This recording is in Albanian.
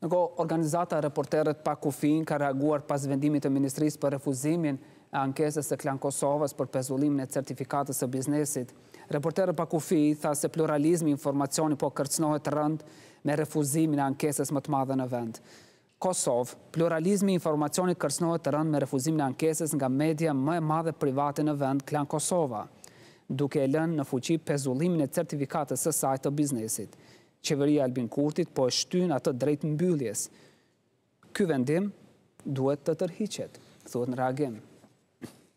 Ndërkohë, organizata Reporterët pa Kufij ka reaguar pas vendimit të Ministrisë për refuzimin e ankesës së Klan Kosovës për pezullimin e certifikatës së biznesit. Reporterët pa Kufij tha se pluralizmi i informacionit po kërcënohet rëndë me refuzimin e ankesës më të madhe në vend. Kosovë, Pluralizmi i informacionit kërcënohet rëndë me refuzimin e ankesës nga media më e madhe private në vend, Klan Kosova, duke e lënë në fuqi pezullimin e certifikatës së saj të biznesit. Qeveria e Albin Kurtit po e shtyn atë drejt mbylljes. Ky vendim duhet të tërhiqet, thuhet në reagim.